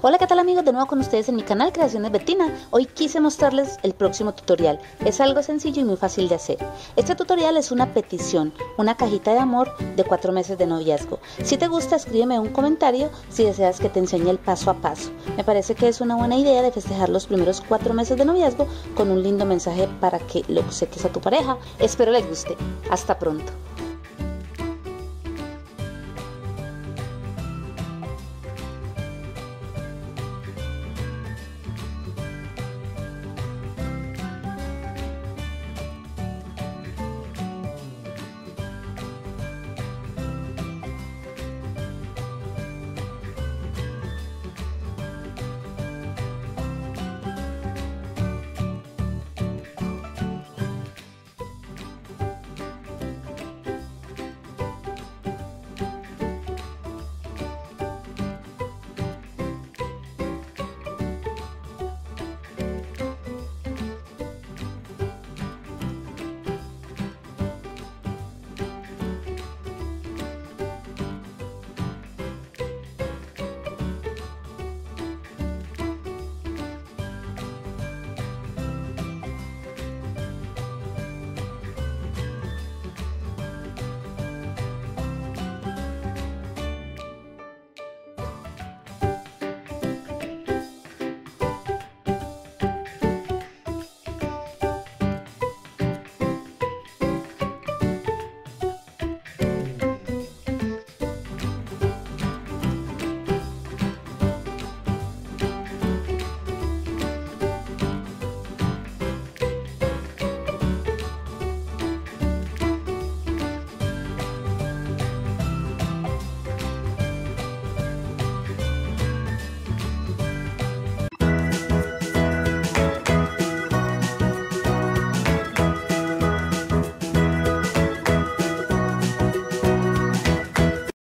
Hola, ¿qué tal amigos? De nuevo con ustedes en mi canal Creaciones Betina. Hoy quise mostrarles el próximo tutorial. Es algo sencillo y muy fácil de hacer. Este tutorial es una petición, una cajita de amor de cuatro meses de noviazgo. Si te gusta, escríbeme un comentario si deseas que te enseñe el paso a paso. Me parece que es una buena idea de festejar los primeros cuatro meses de noviazgo con un lindo mensaje para que lo obsequies a tu pareja. Espero les guste. Hasta pronto.